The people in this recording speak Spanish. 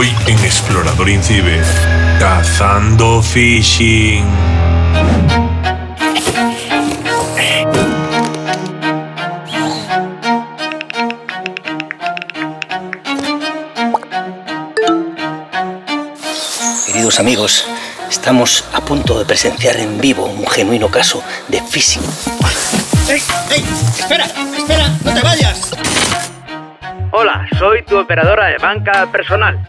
Hoy en Explorador Incibe, cazando phishing. Queridos amigos, estamos a punto de presenciar en vivo un genuino caso de phishing. ¡Ey! ¡Ey! ¡Espera! ¡Espera! ¡No te vayas! Hola, soy tu operadora de banca personal.